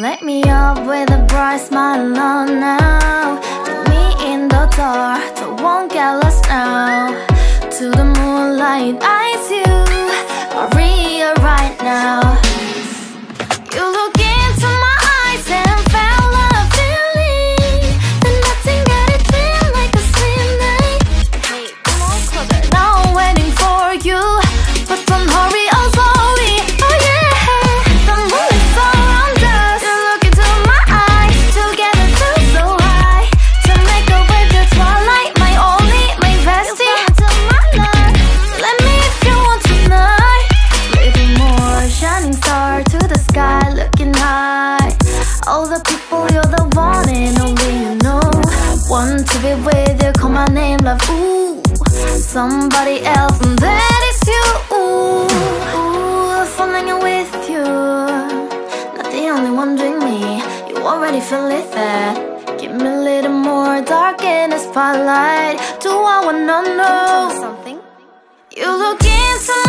Let me up with a bright smile on now. Put me in the dark, so won't get lost now. To the moonlight, eyes you are real right now shining star to the sky Looking high. All the people you're the one and only you know. Want to be with you Call my name love. Ooh Somebody else and that is you. Ooh, ooh falling in with you Not the only one doing me. You already feel it there. Give me a little more dark in the spotlight. Do I wanna know something? You look into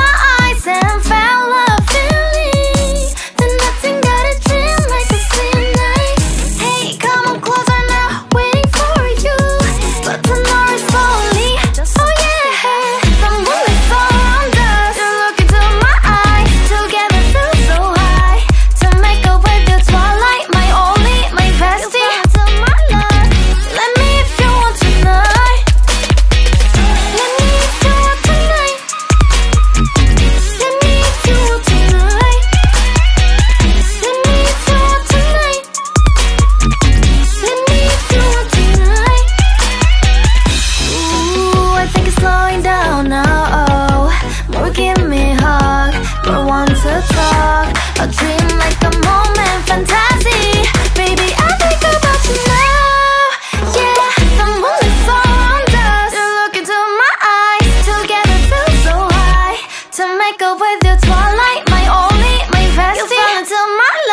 you now. Yeah, the moon is around us. You look into my eyes together feels so high to make up with your twilight my only my fantasy you fall into my